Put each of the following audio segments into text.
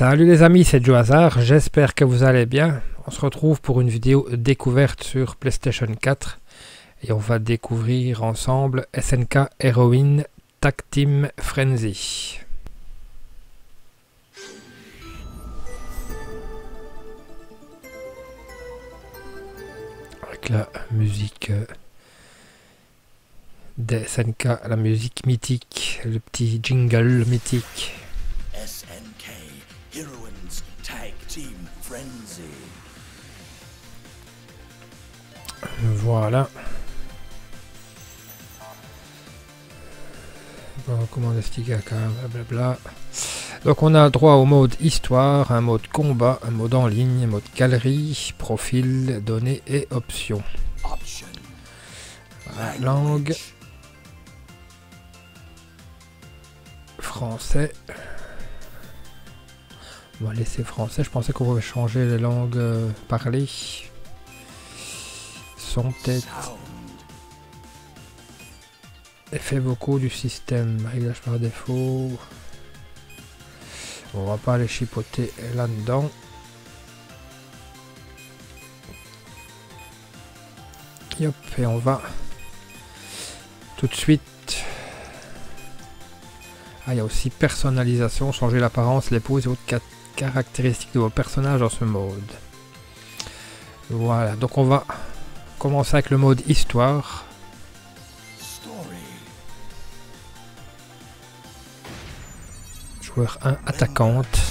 Salut les amis, c'est Joe Hazard, j'espère que vous allez bien. On se retrouve pour une vidéo découverte sur PlayStation 4 et on va découvrir ensemble SNK Heroine Tag Team Frenzy. Avec la musique euh, des SNK, la musique mythique, le petit jingle mythique. Heroines Tag Team Frenzy. Voilà. Bon, commande Stigaka, blablabla. Donc on a droit au mode histoire, un mode combat, un mode en ligne, un mode galerie, profil, données et options. Langue, français. On va laisser français. Je pensais qu'on pouvait changer les langues euh, parlées. Son tête. Effets vocaux du système, réglage par défaut. On va pas les chipoter là-dedans. Yop, et on va tout de suite. Ah, il y a aussi personnalisation, changer l'apparence, les poses et autres caractéristiques de vos personnages dans ce mode. Voilà, donc on va commencer avec le mode histoire. Joueur 1, attaquante.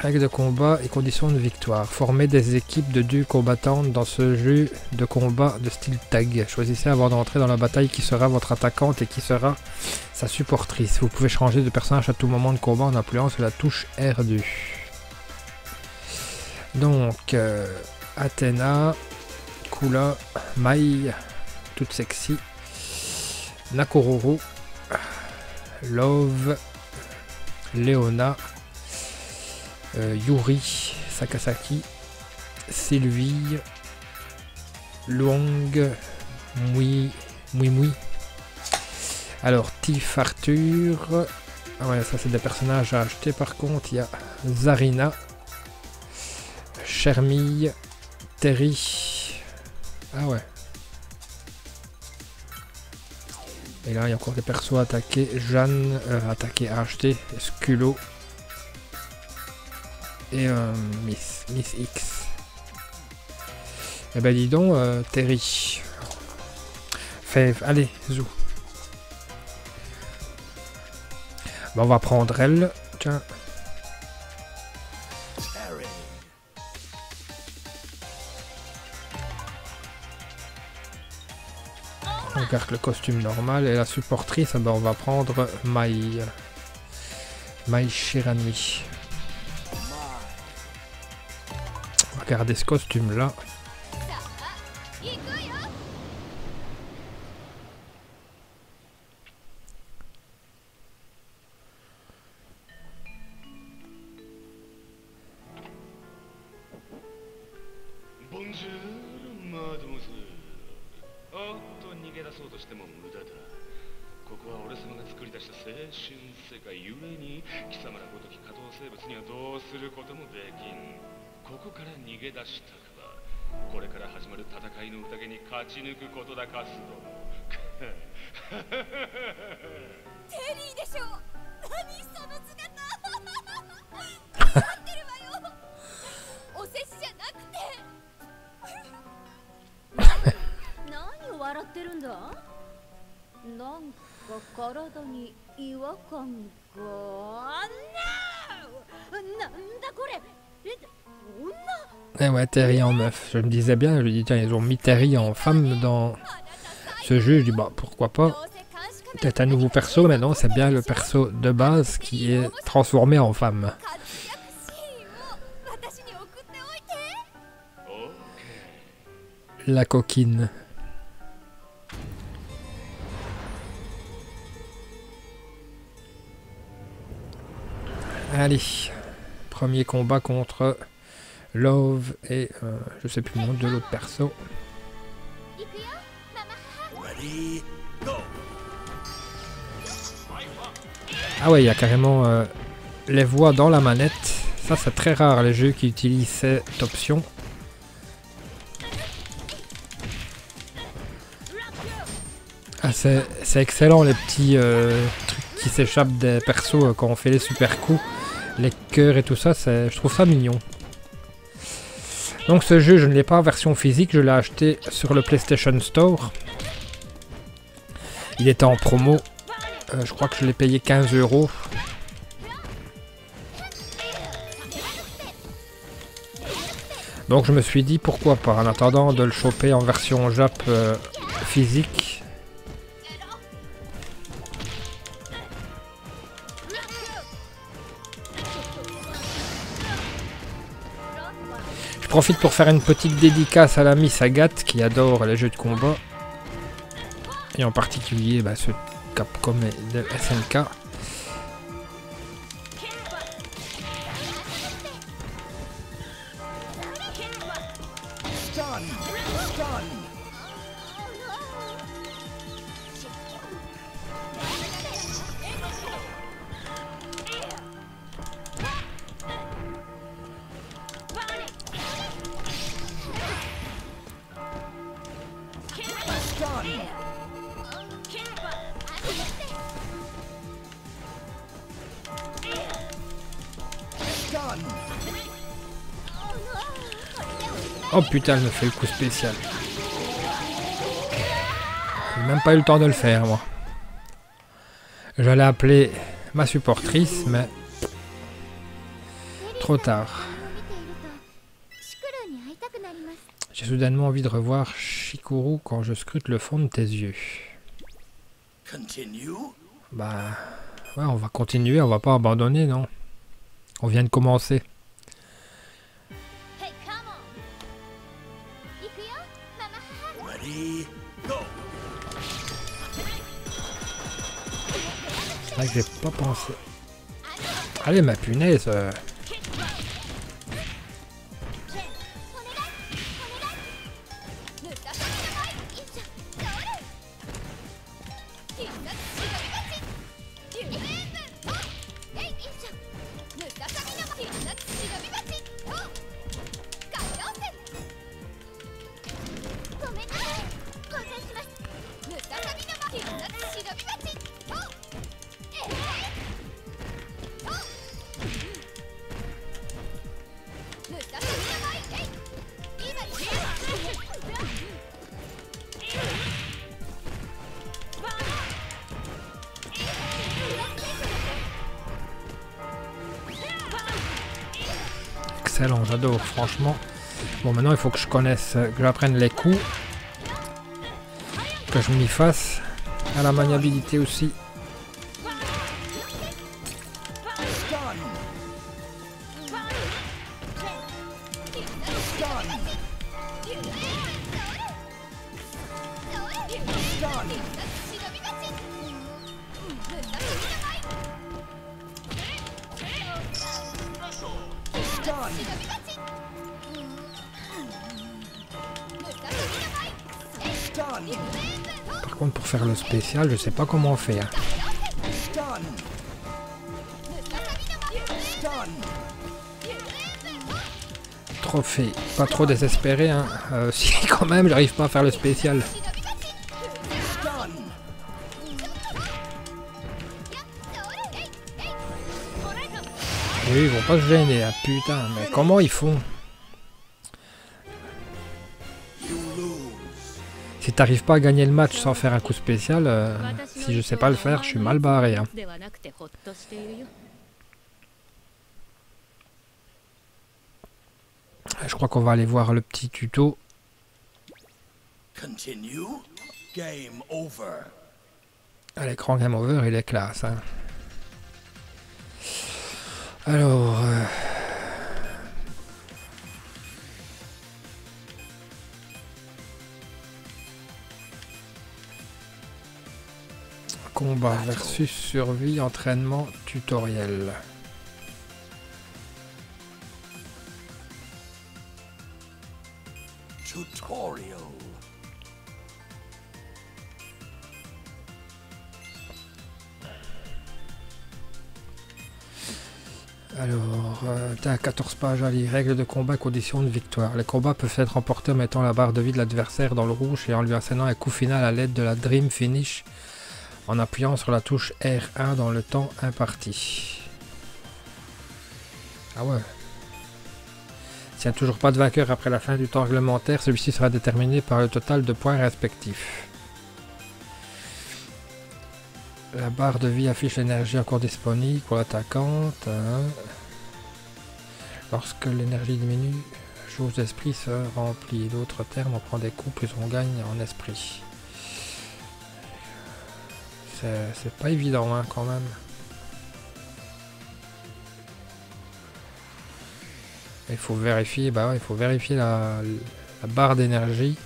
Règles de combat et conditions de victoire. Former des équipes de deux combattantes dans ce jeu de combat de style tag. Choisissez avant d'entrer dans la bataille qui sera votre attaquante et qui sera sa supportrice. Vous pouvez changer de personnage à tout moment de combat en appuyant sur la touche R2. Donc, euh, Athéna, Kula, Mai, toute sexy, Nakororo, Love, Léona, euh, Yuri, Sakasaki, Sylvie, Luang, Mui, Mui Mui. Alors, Tiff Arthur. Ah ouais, ça c'est des personnages à acheter par contre. Il y a Zarina, Chermille, Terry. Ah ouais. Et là, il y a encore des persos à attaquer. Jeanne, euh, attaquer à acheter. Sculo, et euh, Miss, Miss X. Eh ben dis donc, euh, Terry. Fais, allez, zou. Ben, on va prendre elle. Tiens, on garde le costume normal. Et la supportrice, eh ben, on va prendre Mai. Mai Shirani. Garder ce costume là. なんか体に違和感がななんだこれえ女 Eh ouais, Terry en meuf. Je me disais bien, je me dis, tiens, ils ont mis Terry en femme dans ce jeu. Je dis, bah pourquoi pas. どうせ監視カメラ Peut-être un nouveau perso, mais non, c'est bien le perso de base qui est transformé en femme. 活躍シーンを私に送っておいてオーケ La coquine. Allez, premier combat contre Love et euh, je sais plus le nom de l'autre perso. Ah ouais, il y a carrément euh, les voix dans la manette. Ça, c'est très rare les jeux qui utilisent cette option. Ah, c'est excellent les petits euh, trucs qui s'échappent des persos quand on fait les super coups. Les cœurs et tout ça, je trouve ça mignon. Donc ce jeu, je ne l'ai pas en version physique, je l'ai acheté sur le PlayStation Store. Il était en promo. Euh, je crois que je l'ai payé 15 euros. Donc je me suis dit pourquoi pas, en attendant de le choper en version Jap euh, physique. Profite pour faire une petite dédicace à l'ami Sagat qui adore les jeux de combat. Et en particulier bah, de Capcom et de SNK. Oh putain, je me fais le coup spécial. J'ai même pas eu le temps de le faire, moi. J'allais appeler ma supportrice, mais... Trop tard. J'ai soudainement envie de revoir Shikuru quand je scrute le fond de tes yeux. Bah... On va continuer, on va pas abandonner, non? On vient de commencer. C'est vrai que j'ai pas pensé. Allez ma punaise euh. J'adore, franchement. Bon, maintenant il faut que je connaisse, euh, que j'apprenne les coups. Que je m'y fasse. À la maniabilité aussi. Pour faire le spécial, je sais pas comment faire. Trophée. Pas trop désespéré, hein. Euh, si, quand même, j'arrive pas à faire le spécial. Oui, ils vont pas se gêner, ah putain. Mais comment ils font? Si t'arrives pas à gagner le match sans faire un coup spécial, euh, si je sais pas le faire, je suis mal barré. Hein. Ah, je crois qu'on va aller voir le petit tuto. Continue. Game over. Ah, l'écran Game Over, il est classe. Hein. Alors... Euh, Combat versus survie, entraînement, tutoriel. Alors, euh, t'as 14 pages à lire. Règles de combat, conditions de victoire. Les combats peuvent être remportés en mettant la barre de vie de l'adversaire dans le rouge et en lui assénant un coup final à l'aide de la Dream Finish en appuyant sur la touche R1 dans le temps imparti. Ah ouais. S'il n'y a toujours pas de vainqueur après la fin du temps réglementaire, celui-ci sera déterminé par le total de points respectifs. La barre de vie affiche l'énergie encore disponible pour l'attaquante. hein. Lorsque l'énergie diminue, jauge d'esprit se remplit. D'autres termes, on prend des coups plus on gagne en esprit. C'est pas évident hein, quand même. Il faut vérifier, bah il faut vérifier la, barre d'énergie.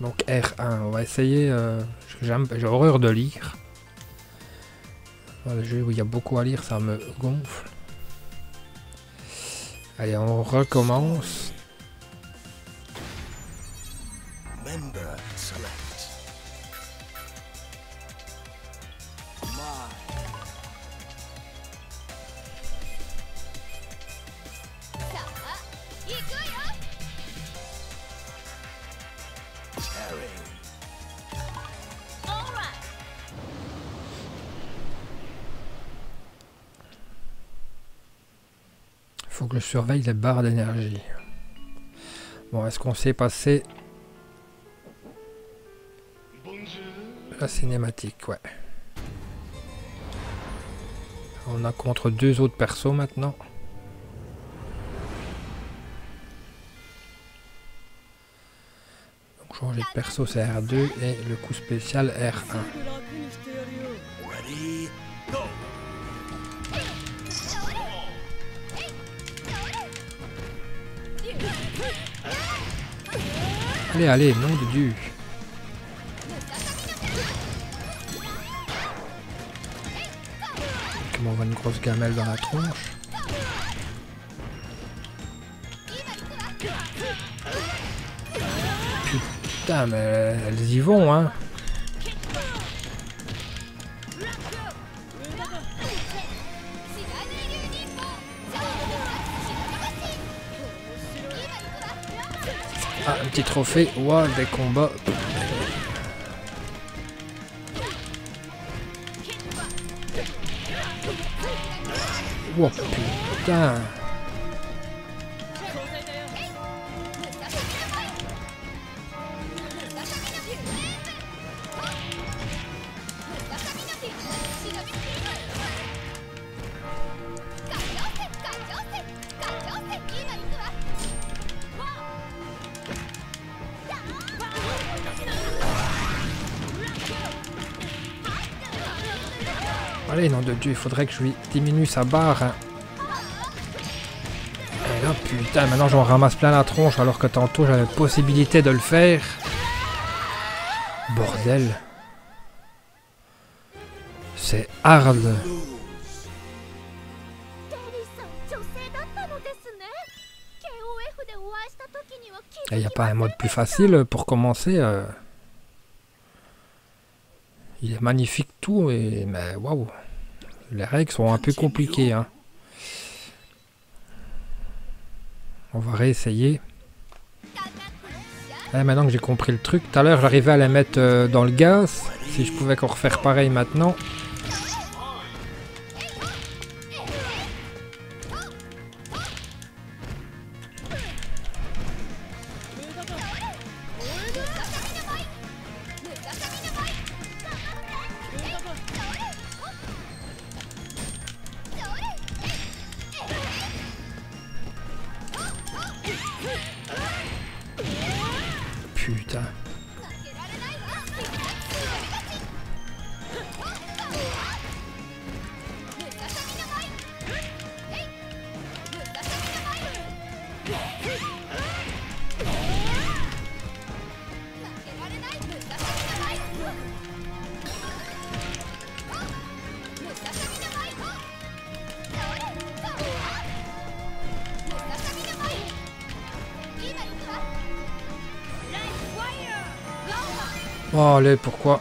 Donc R1, on va essayer. euh, J'ai horreur de lire. Dans le jeu où il y a beaucoup à lire, ça me gonfle. Allez, on recommence. Terry. faut que je surveille les barres d'énergie. Bon, est-ce qu'on s'est passé la cinématique? Ouais. On a contre deux autres persos maintenant. Donc changer de perso c'est R2 et le coup spécial R1. Allez, allez, nom de Dieu. Comment on voit une grosse gamelle dans la tronche Putain, mais elles y vont, hein. Petit trophée. Ouah, des combats. Wow, putain. Allez, nom de Dieu, il faudrait que je lui diminue sa barre. Hein. Et là, putain, maintenant j'en ramasse plein la tronche alors que tantôt j'avais possibilité de le faire. Bordel. C'est hard. Eh, il n'y a pas un mode plus facile pour commencer euh, il est magnifique tout, et... mais waouh. Les règles sont un peu compliquées. Hein. On va réessayer. Eh, maintenant que j'ai compris le truc, tout à l'heure j'arrivais à les mettre euh, dans le gaz. Si je pouvais encore faire pareil maintenant. Oh, allez, pourquoi?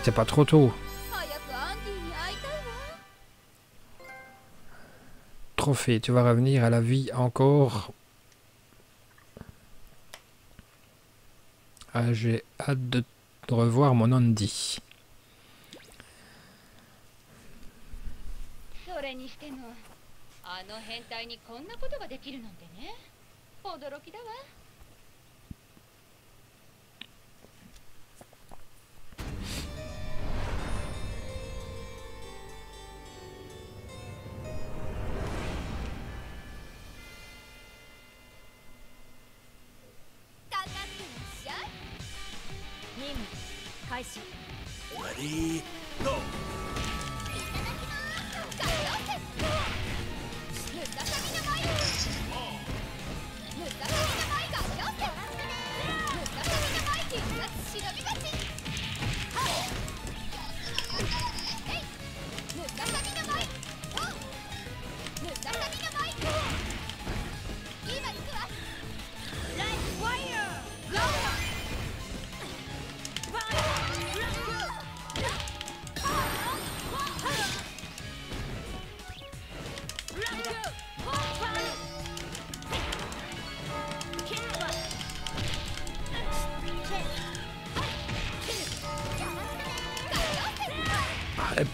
pas trop tôt. Trophée, tu vas revenir à la vie encore. Ah, j'ai hâte de revoir mon Andy.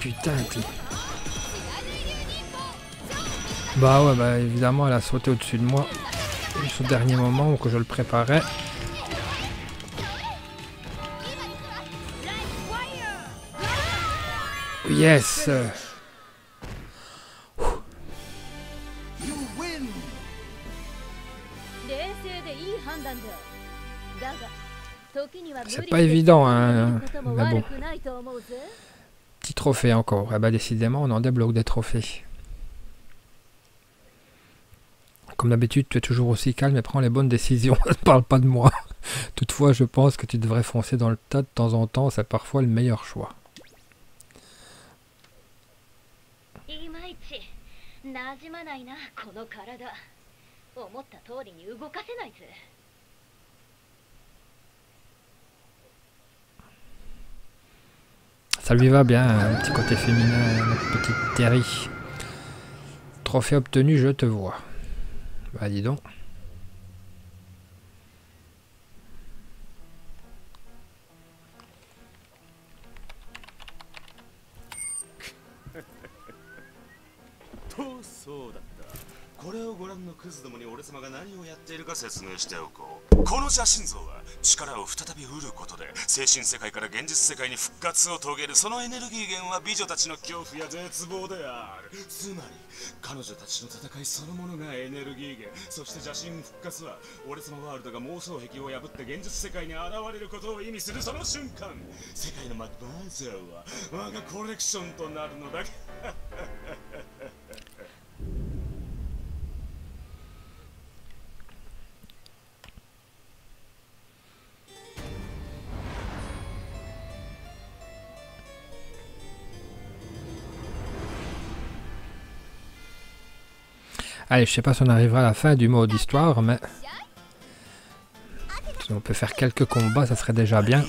putain. Bah ouais, bah évidemment, elle a sauté au-dessus de moi. Au dernier moment où je le préparais. Yes C'est pas évident, hein, mais bon trophées encore. Eh ben, décidément, on en débloque des trophées. Comme d'habitude, tu es toujours aussi calme et prends les bonnes décisions. ne parle pas de moi. Toutefois, je pense que tu devrais foncer dans le tas de temps en temps. C'est parfois le meilleur choix. Ça lui va bien, un petit côté féminin, petite Terry. Trophée obtenu, je te vois. Bah dis donc. クズどもに俺様が何をやっているか説明しておこう。この邪神像は力を再び得ることで精神世界から現実世界に復活を遂げるそのエネルギー源は美女たちの恐怖や絶望である。つまり彼女たちの戦いそのものがエネルギー源。そして邪神復活は俺様ワールドが妄想壁を破って現実世界に現れることを意味するその瞬間。世界のマックバーザーは我がコレクションとなるのだ Allez, je sais pas si on arrivera à la fin du mode histoire, mais si on peut faire quelques combats, ça serait déjà bien.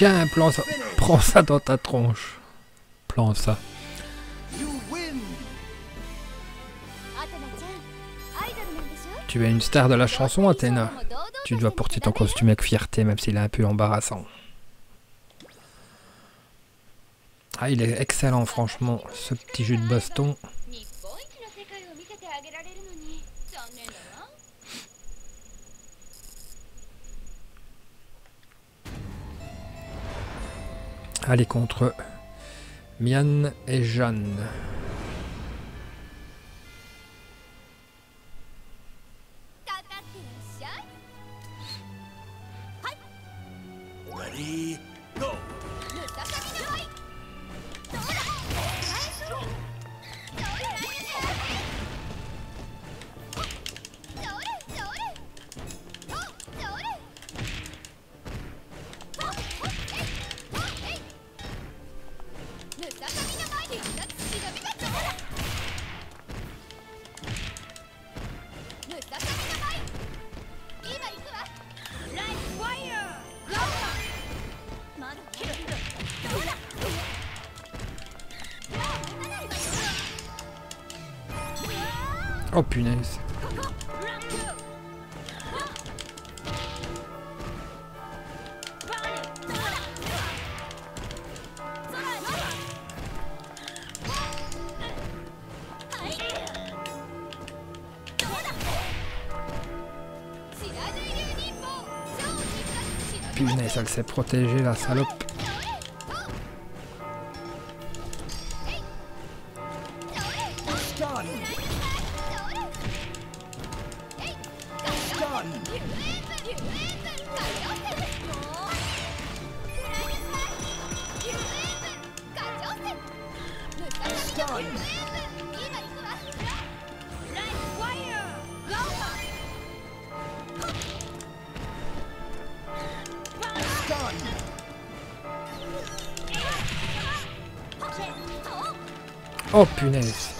chien, prends ça, prends ça dans ta tronche. Plan ça. Tu es une star de la chanson, Athéna. Tu dois porter ton costume avec fierté, même s'il est un peu embarrassant. Ah, il est excellent, franchement, ce petit jus de baston. Allez contre Mian et Jeanne. Oh punaise. Punaise, elle s'est protégée la salope. Oh punaise.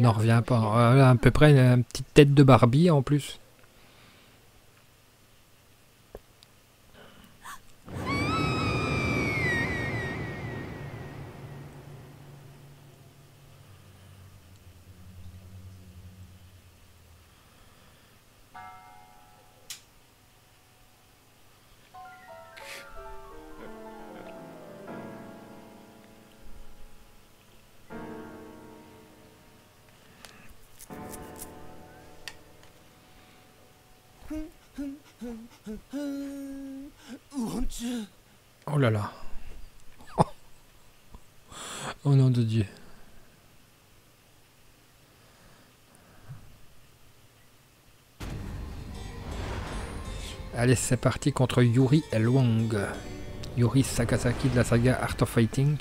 N'en reviens pas. Voilà, à peu près une petite tête de Barbie en plus. Oh là là. Oh nom de Dieu. Allez, c'est parti contre Yuri Luang. Yuri Sakasaki de la saga Art of Fighting.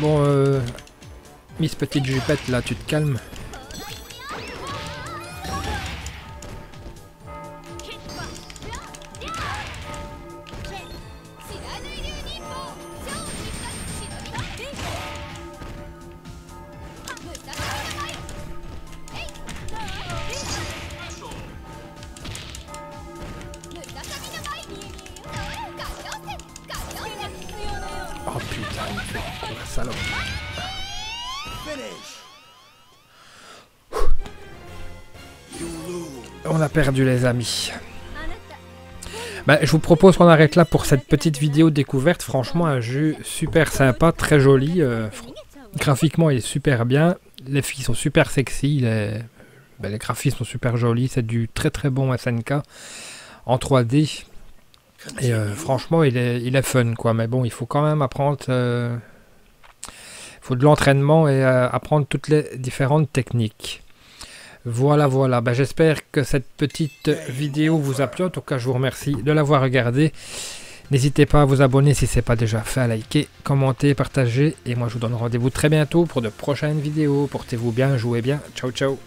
Bon, euh... Miss Petite Jupette, là, tu te calmes. On a perdu les amis. Ben, je vous propose qu'on arrête là pour cette petite vidéo découverte. Franchement, un jeu super sympa, très joli. Euh, graphiquement, il est super bien. Les filles sont super sexy. Les, bah, graphismes sont super jolis. C'est du très très bon SNK en 3D. Et euh, franchement, il est, il est fun, quoi. Mais bon, il faut quand même apprendre euh, faut de l'entraînement et euh, apprendre toutes les différentes techniques. Voilà, voilà. Ben, J'espère que cette petite vidéo vous a plu. En tout cas, je vous remercie de l'avoir regardée. N'hésitez pas à vous abonner si ce n'est pas déjà fait, à liker, commenter, partager. Et moi, je vous donne rendez-vous très bientôt pour de prochaines vidéos. Portez-vous bien, jouez bien. Ciao, ciao.